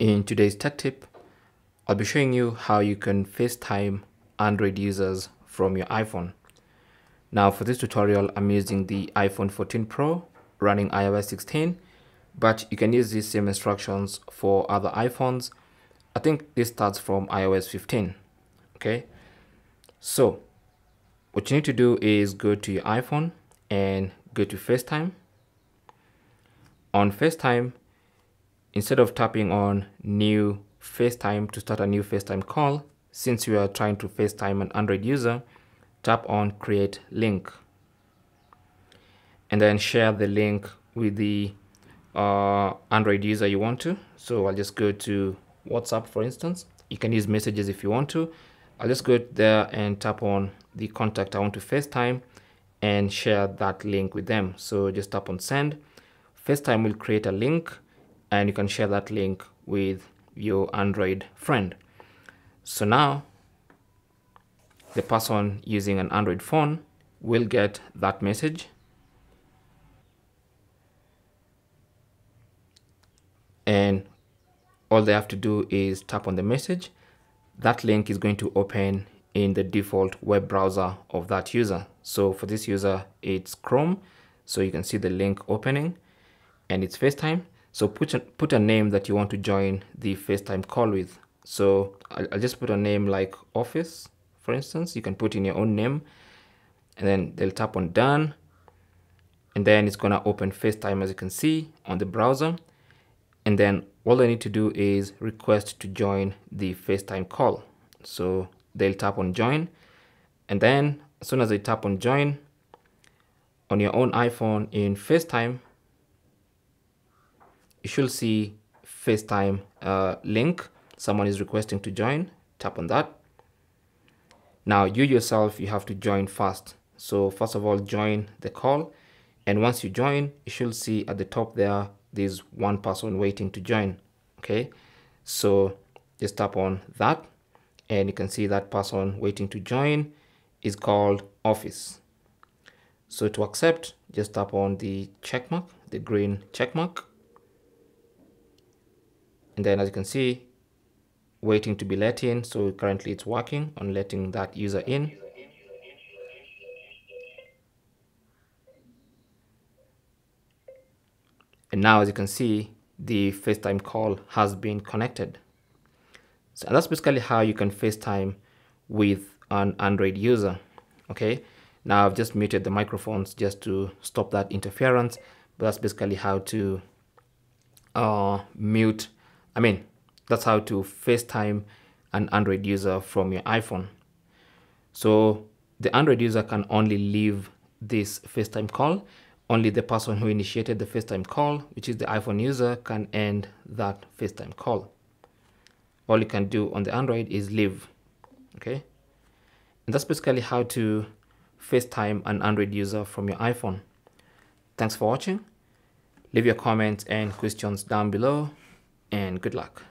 In today's tech tip, I'll be showing you how you can FaceTime Android users from your iPhone. Now for this tutorial, I'm using the iPhone 14 Pro running iOS 16, but you can use these same instructions for other iPhones. I think this starts from iOS 15, okay? So what you need to do is go to your iPhone and go to FaceTime. On FaceTime, instead of tapping on new FaceTime to start a new FaceTime call, since you are trying to FaceTime an Android user, tap on create link and then share the link with the uh, Android user you want to. So I'll just go to WhatsApp, for instance. You can use messages if you want to. I'll just go there and tap on the contact I want to FaceTime and share that link with them. So just tap on send. FaceTime will create a link and you can share that link with your Android friend. So now the person using an Android phone will get that message. And all they have to do is tap on the message. That link is going to open in the default web browser of that user. So for this user it's Chrome. So you can see the link opening and it's FaceTime so put a, put a name that you want to join the FaceTime call with. So I'll, I'll just put a name like Office, for instance. You can put in your own name and then they'll tap on done. And then it's gonna open FaceTime as you can see on the browser. And then all they need to do is request to join the FaceTime call. So they'll tap on join. And then as soon as they tap on join on your own iPhone in FaceTime, you should see FaceTime uh, link. Someone is requesting to join. Tap on that. Now you yourself, you have to join first. So first of all, join the call. And once you join, you should see at the top there, there's one person waiting to join. Okay. So just tap on that and you can see that person waiting to join is called office. So to accept, just tap on the check mark, the green check mark and then as you can see waiting to be let in. So currently it's working on letting that user in. And now as you can see the FaceTime call has been connected. So that's basically how you can FaceTime with an Android user okay? Now I've just muted the microphones just to stop that interference but that's basically how to uh, mute I mean, that's how to FaceTime an Android user from your iPhone. So the Android user can only leave this FaceTime call. Only the person who initiated the FaceTime call, which is the iPhone user, can end that FaceTime call. All you can do on the Android is leave. Okay. And that's basically how to FaceTime an Android user from your iPhone. Thanks for watching. Leave your comments and questions down below and good luck.